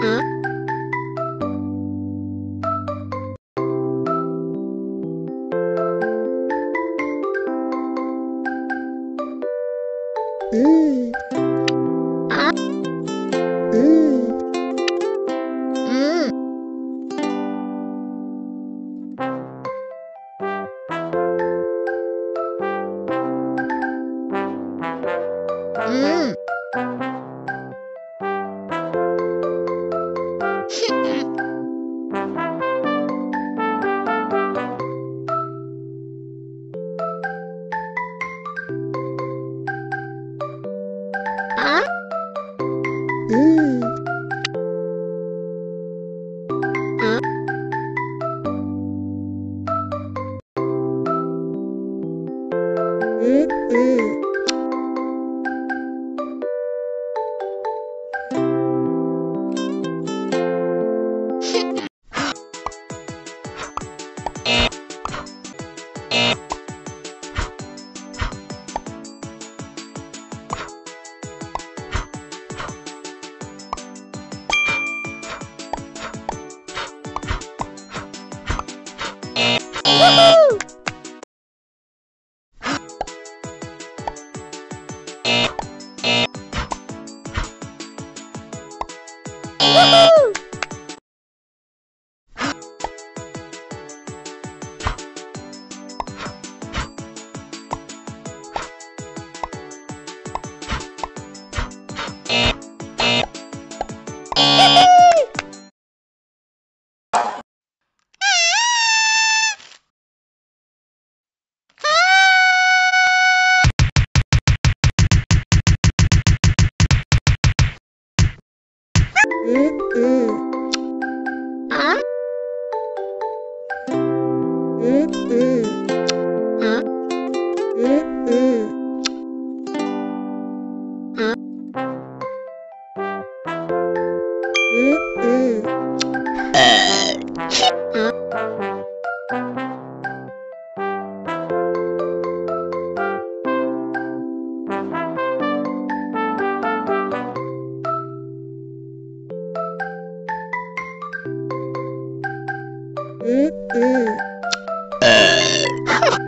응? 음. Ooh. Mm, mm. Ah. Mm, mm. Ah. Mm, mm. Ah. Mm, mm. Mm, mm. mm Uh.